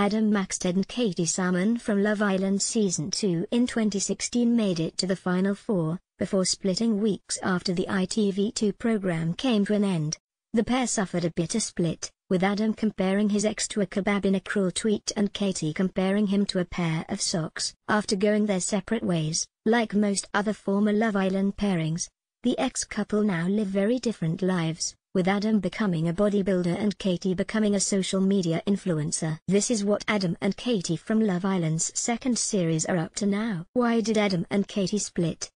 Adam Maxted and Katie Salmon from Love Island Season 2 in 2016 made it to the final four, before splitting weeks after the ITV2 program came to an end. The pair suffered a bitter split, with Adam comparing his ex to a kebab in a cruel tweet and Katie comparing him to a pair of socks. After going their separate ways, like most other former Love Island pairings, the ex-couple now live very different lives with Adam becoming a bodybuilder and Katie becoming a social media influencer. This is what Adam and Katie from Love Island's second series are up to now. Why did Adam and Katie split?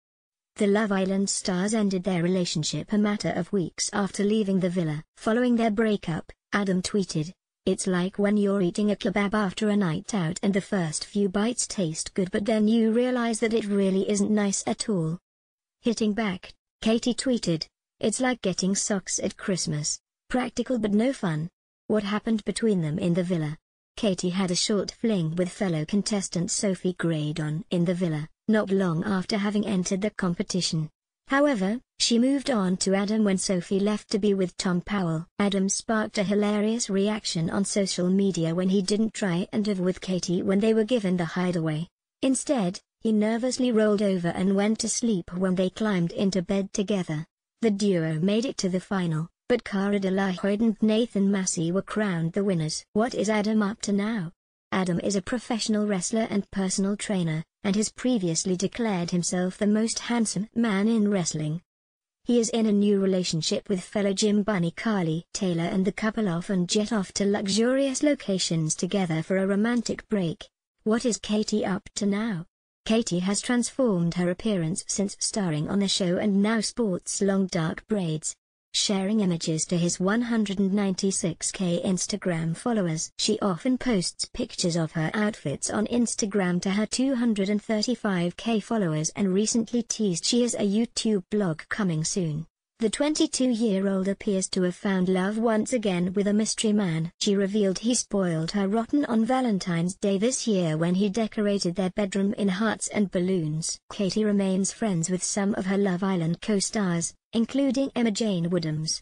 The Love Island stars ended their relationship a matter of weeks after leaving the villa. Following their breakup, Adam tweeted, It's like when you're eating a kebab after a night out and the first few bites taste good but then you realize that it really isn't nice at all. Hitting back, Katie tweeted, it's like getting socks at Christmas. Practical but no fun. What happened between them in the villa? Katie had a short fling with fellow contestant Sophie Gradon in the villa, not long after having entered the competition. However, she moved on to Adam when Sophie left to be with Tom Powell. Adam sparked a hilarious reaction on social media when he didn't try and live with Katie when they were given the hideaway. Instead, he nervously rolled over and went to sleep when they climbed into bed together. The duo made it to the final, but Cara de la Hoyde and Nathan Massey were crowned the winners. What is Adam up to now? Adam is a professional wrestler and personal trainer, and has previously declared himself the most handsome man in wrestling. He is in a new relationship with fellow gym bunny Carly Taylor and the couple often jet off to luxurious locations together for a romantic break. What is Katie up to now? Katie has transformed her appearance since starring on the show and now sports long dark braids. Sharing images to his 196k Instagram followers. She often posts pictures of her outfits on Instagram to her 235k followers and recently teased she has a YouTube blog coming soon. The 22-year-old appears to have found love once again with a mystery man. She revealed he spoiled her rotten on Valentine's Day this year when he decorated their bedroom in hearts and balloons. Katie remains friends with some of her Love Island co-stars, including Emma Jane Woodhams,